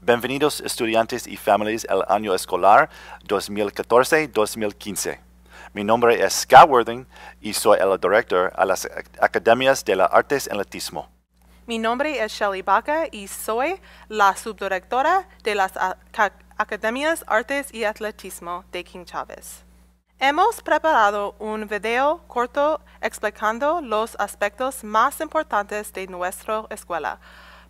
Bienvenidos estudiantes y familias al año escolar 2014-2015. Mi nombre es Scott Worthing y soy el director a las Academias de las Artes en Atletismo. Mi nombre es Shelly Baca y soy la subdirectora de las Aca- Academias Artes y Atletismo de King Chávez. Hemos preparado un video corto explicando los aspectos más importantes de nuestra escuela.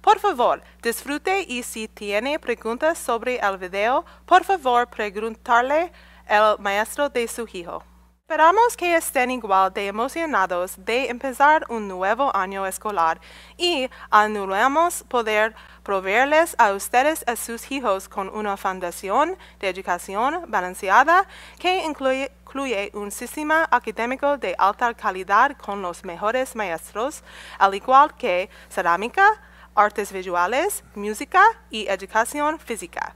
Por favor, disfrute y si tiene preguntas sobre el video, por favor preguntarle al maestro de su hijo. Esperamos que estén igual de emocionados de empezar un nuevo año escolar y anhelamos poder proveerles a ustedes a sus hijos con una fundación de educación balanceada que incluye, incluye un sistema académico de alta calidad con los mejores maestros, al igual que cerámica, artes visuales, música y educación física.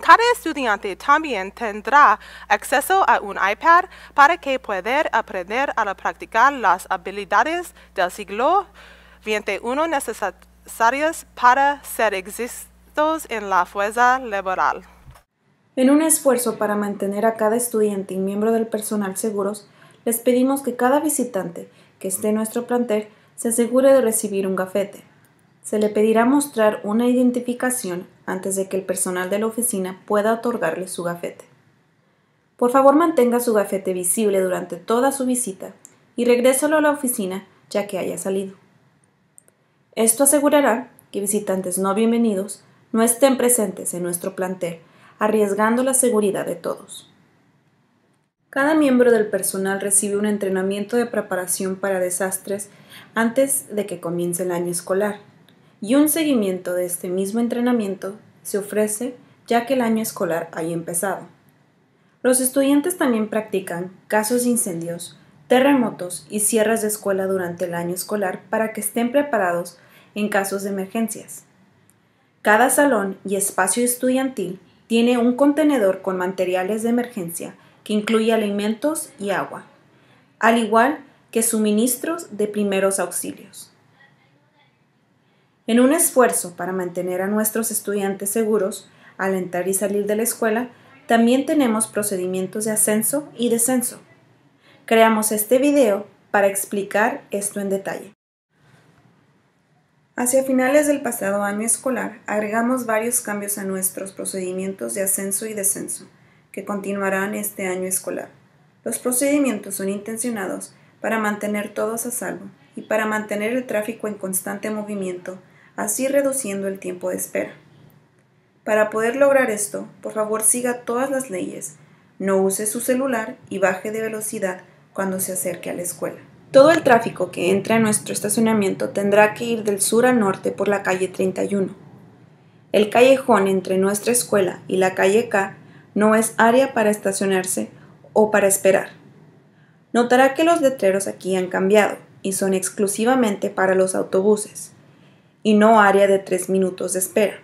Cada estudiante también tendrá acceso a un iPad para que pueda aprender a practicar las habilidades del siglo XXI necesarias para ser exitosos en la fuerza laboral. En un esfuerzo para mantener a cada estudiante y miembro del personal seguros, les pedimos que cada visitante que esté en nuestro plantel se asegure de recibir un gafete. Se le pedirá mostrar una identificación antes de que el personal de la oficina pueda otorgarle su gafete. Por favor, mantenga su gafete visible durante toda su visita y regrésalo a la oficina ya que haya salido. Esto asegurará que visitantes no bienvenidos no estén presentes en nuestro plantel, arriesgando la seguridad de todos. Cada miembro del personal recibe un entrenamiento de preparación para desastres antes de que comience el año escolar y un seguimiento de este mismo entrenamiento se ofrece ya que el año escolar haya empezado. Los estudiantes también practican casos de incendios, terremotos y cierres de escuela durante el año escolar para que estén preparados en casos de emergencias. Cada salón y espacio estudiantil tiene un contenedor con materiales de emergencia que incluye alimentos y agua, al igual que suministros de primeros auxilios. En un esfuerzo para mantener a nuestros estudiantes seguros al entrar y salir de la escuela, también tenemos procedimientos de ascenso y descenso. Creamos este video para explicar esto en detalle. Hacia finales del pasado año escolar, agregamos varios cambios a nuestros procedimientos de ascenso y descenso, que continuarán este año escolar. Los procedimientos son intencionados para mantener todos a salvo y para mantener el tráfico en constante movimiento, así reduciendo el tiempo de espera. Para poder lograr esto, por favor siga todas las leyes, no use su celular y baje de velocidad cuando se acerque a la escuela. Todo el tráfico que entra a nuestro estacionamiento tendrá que ir del sur al norte por la calle 31. El callejón entre nuestra escuela y la calle K no es área para estacionarse o para esperar. Notará que los letreros aquí han cambiado y son exclusivamente para los autobuses y no área de tres minutos de espera.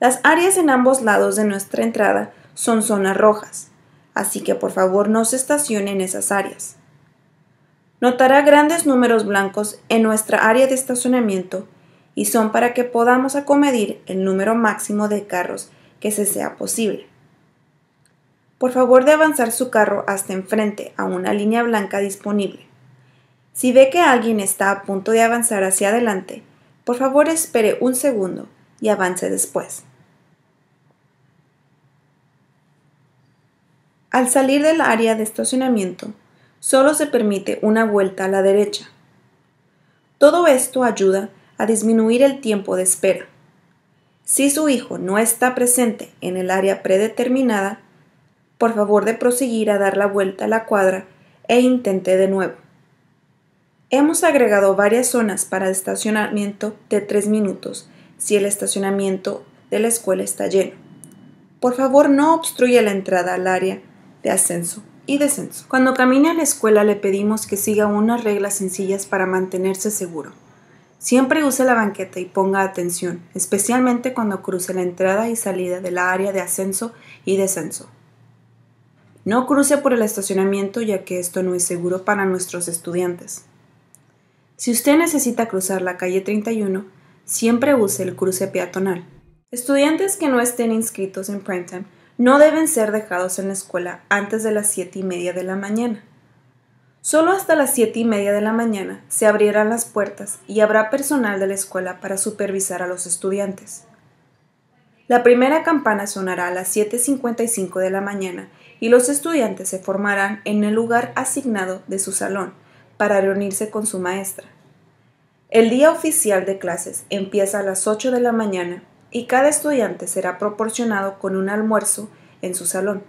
Las áreas en ambos lados de nuestra entrada son zonas rojas, así que por favor no se estacione en esas áreas. Notará grandes números blancos en nuestra área de estacionamiento y son para que podamos acomedir el número máximo de carros que se sea posible. Por favor de avanzar su carro hasta enfrente a una línea blanca disponible. Si ve que alguien está a punto de avanzar hacia adelante, por favor espere un segundo y avance después. Al salir del área de estacionamiento, solo se permite una vuelta a la derecha. Todo esto ayuda a disminuir el tiempo de espera. Si su hijo no está presente en el área predeterminada, por favor de proseguir a dar la vuelta a la cuadra e intente de nuevo. Hemos agregado varias zonas para estacionamiento de 3 minutos si el estacionamiento de la escuela está lleno. Por favor no obstruya la entrada al área de ascenso y descenso. Cuando camine a la escuela le pedimos que siga unas reglas sencillas para mantenerse seguro. Siempre use la banqueta y ponga atención, especialmente cuando cruce la entrada y salida de la área de ascenso y descenso. No cruce por el estacionamiento ya que esto no es seguro para nuestros estudiantes. Si usted necesita cruzar la calle 31, siempre use el cruce peatonal. Estudiantes que no estén inscritos en Primetime no deben ser dejados en la escuela antes de las siete y media de la mañana. Solo hasta las siete y media de la mañana se abrirán las puertas y habrá personal de la escuela para supervisar a los estudiantes. La primera campana sonará a las 7.55 de la mañana y los estudiantes se formarán en el lugar asignado de su salón para reunirse con su maestra. El día oficial de clases empieza a las 8 de la mañana y cada estudiante será proporcionado con un almuerzo en su salón.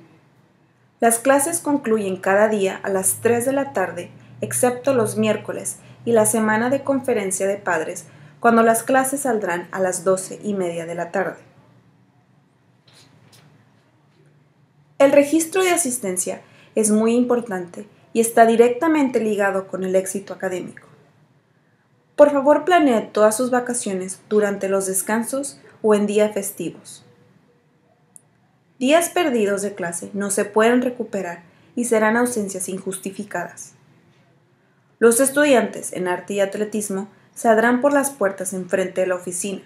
Las clases concluyen cada día a las 3 de la tarde, excepto los miércoles y la semana de conferencia de padres, cuando las clases saldrán a las 12 y media de la tarde. El registro de asistencia es muy importante y está directamente ligado con el éxito académico. Por favor, planee todas sus vacaciones durante los descansos o en días festivos. Días perdidos de clase no se pueden recuperar y serán ausencias injustificadas. Los estudiantes en arte y atletismo saldrán por las puertas enfrente de la oficina.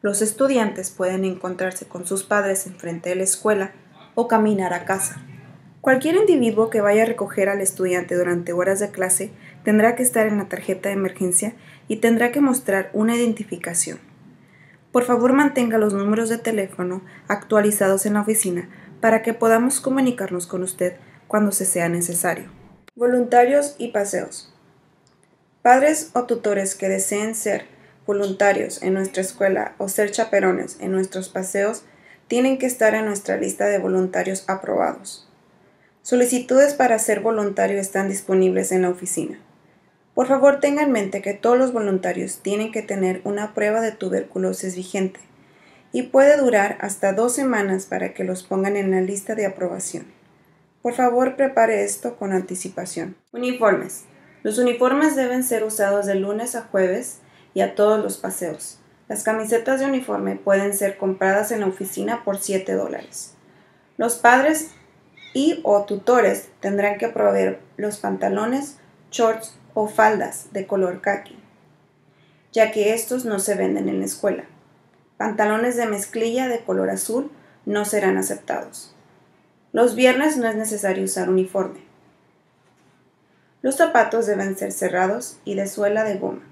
Los estudiantes pueden encontrarse con sus padres enfrente de la escuela o caminar a casa. Cualquier individuo que vaya a recoger al estudiante durante horas de clase tendrá que estar en la tarjeta de emergencia y tendrá que mostrar una identificación. Por favor mantenga los números de teléfono actualizados en la oficina para que podamos comunicarnos con usted cuando se sea necesario. Voluntarios y paseos. Padres o tutores que deseen ser voluntarios en nuestra escuela o ser chaperones en nuestros paseos tienen que estar en nuestra lista de voluntarios aprobados. Solicitudes para ser voluntario están disponibles en la oficina. Por favor, tenga en mente que todos los voluntarios tienen que tener una prueba de tuberculosis vigente y puede durar hasta dos semanas para que los pongan en la lista de aprobación. Por favor, prepare esto con anticipación. Uniformes. Los uniformes deben ser usados de lunes a jueves y a todos los paseos. Las camisetas de uniforme pueden ser compradas en la oficina por 7 dólares. Los padres y o tutores tendrán que proveer los pantalones, shorts o faldas de color khaki, ya que estos no se venden en la escuela. Pantalones de mezclilla de color azul no serán aceptados. Los viernes no es necesario usar uniforme. Los zapatos deben ser cerrados y de suela de goma.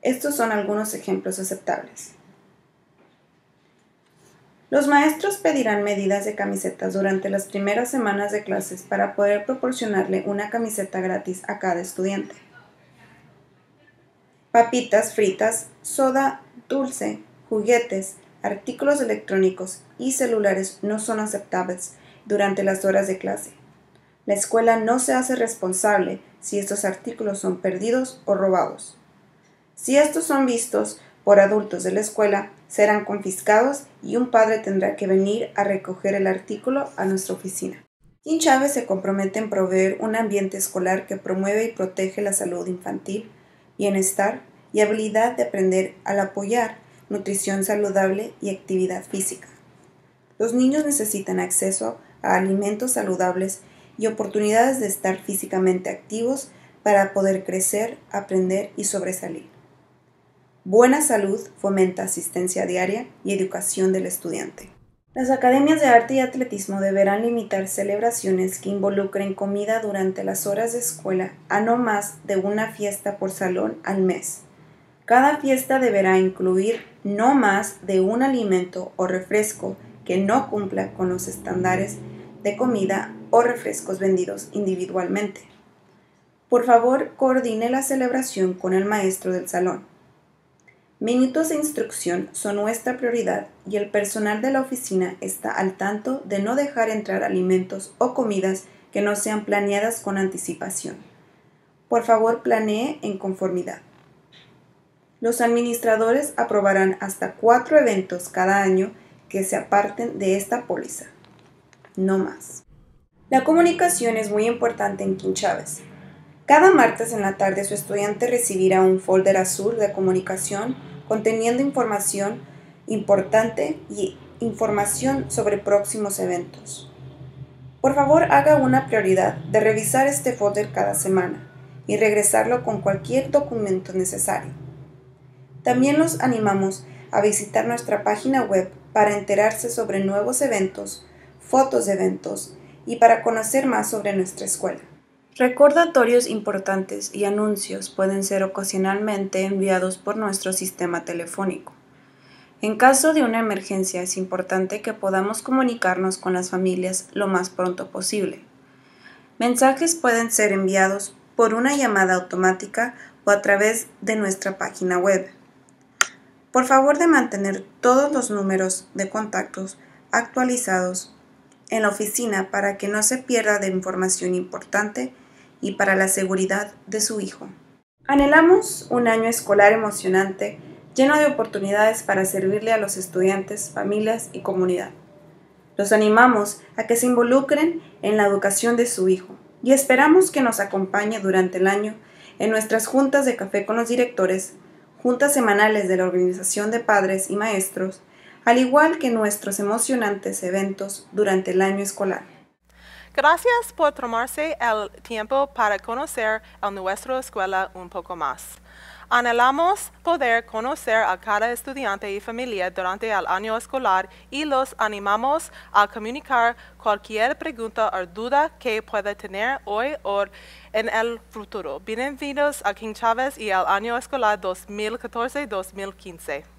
Estos son algunos ejemplos aceptables. Los maestros pedirán medidas de camisetas durante las primeras semanas de clases para poder proporcionarle una camiseta gratis a cada estudiante. Papitas fritas, soda dulce, juguetes, artículos electrónicos y celulares no son aceptables durante las horas de clase. La escuela no se hace responsable si estos artículos son perdidos o robados. Si estos son vistos por adultos de la escuela, serán confiscados y un padre tendrá que venir a recoger el artículo a nuestra oficina. Kim Chávez se compromete en proveer un ambiente escolar que promueve y protege la salud infantil, bienestar y habilidad de aprender al apoyar nutrición saludable y actividad física. Los niños necesitan acceso a alimentos saludables y oportunidades de estar físicamente activos para poder crecer, aprender y sobresalir. Buena salud fomenta asistencia diaria y educación del estudiante. Las academias de arte y atletismo deberán limitar celebraciones que involucren comida durante las horas de escuela a no más de una fiesta por salón al mes. Cada fiesta deberá incluir no más de un alimento o refresco que no cumpla con los estándares de comida o refrescos vendidos individualmente. Por favor, coordine la celebración con el maestro del salón. Minutos de instrucción son nuestra prioridad y el personal de la oficina está al tanto de no dejar entrar alimentos o comidas que no sean planeadas con anticipación. Por favor, planee en conformidad. Los administradores aprobarán hasta cuatro eventos cada año que se aparten de esta póliza. No más. La comunicación es muy importante en Quinchávez. Cada martes en la tarde su estudiante recibirá un folder azul de comunicación conteniendo información importante y información sobre próximos eventos. Por favor, haga una prioridad de revisar este folder cada semana y regresarlo con cualquier documento necesario. También los animamos a visitar nuestra página web para enterarse sobre nuevos eventos, fotos de eventos y para conocer más sobre nuestra escuela. Recordatorios importantes y anuncios pueden ser ocasionalmente enviados por nuestro sistema telefónico. En caso de una emergencia es importante que podamos comunicarnos con las familias lo más pronto posible. Mensajes pueden ser enviados por una llamada automática o a través de nuestra página web. Por favor de mantener todos los números de contactos actualizados en la oficina para que no se pierda de información importante y para la seguridad de su hijo. Anhelamos un año escolar emocionante lleno de oportunidades para servirle a los estudiantes, familias y comunidad. Los animamos a que se involucren en la educación de su hijo y esperamos que nos acompañe durante el año en nuestras juntas de café con los directores, juntas semanales de la Organización de Padres y Maestros, al igual que nuestros emocionantes eventos durante el año escolar. Gracias por tomarse el tiempo para conocer a nuestra escuela un poco más. Anhelamos poder conocer a cada estudiante y familia durante el año escolar y los animamos a comunicar cualquier pregunta o duda que pueda tener hoy o en el futuro. Bienvenidos a King Chávez y el año escolar 2014-2015.